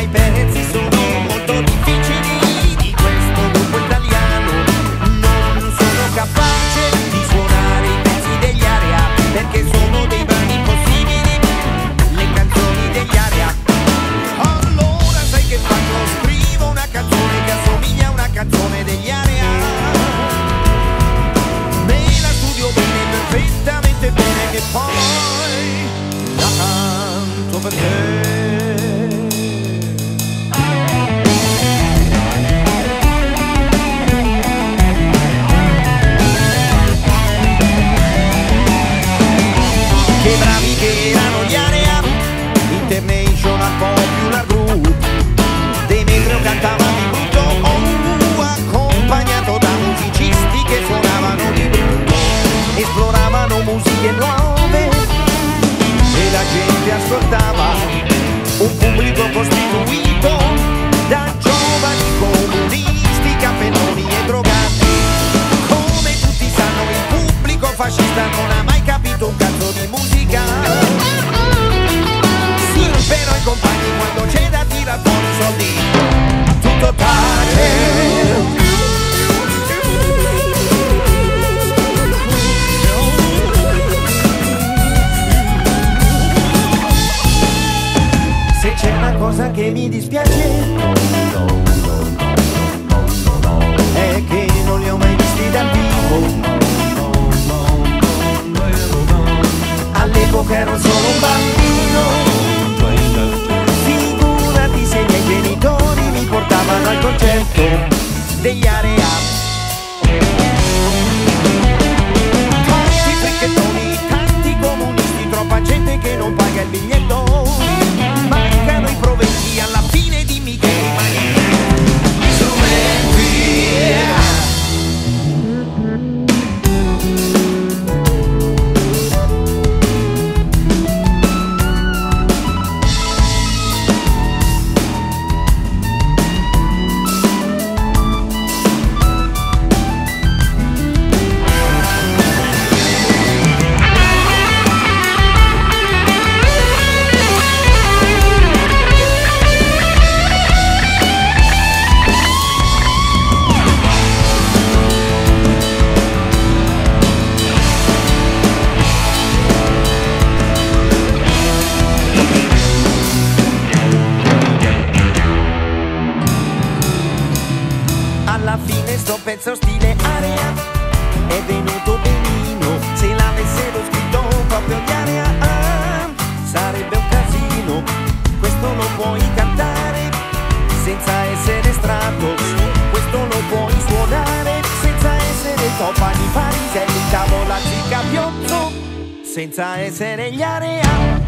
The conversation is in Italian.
i pezzi sono molto difficili di questo gruppo italiano. Non sono capace di suonare i pezzi degli area perché sono dei brani impossibili, le canzoni degli area. Allora sai che faccio? Scrivo una canzone che assomiglia a una canzone degli area. Me la studio bene, perfettamente. Fascista non ha mai capito un cazzo di musica. Sì, però i compagni quando c'è da tirar fuori i soldi Tutto tace Se c'è una cosa che mi dispiace solo un bambino Figurati se i miei genitori mi portavano al concerto fine sto pezzo stile area. È venuto benino Se l'avessero scritto proprio gli area. Ah, Sarebbe un casino Questo lo puoi cantare Senza essere stratos Questo lo puoi suonare Senza essere Topani, Pariselli, Tavola, Zicca, Piotto Senza essere gli area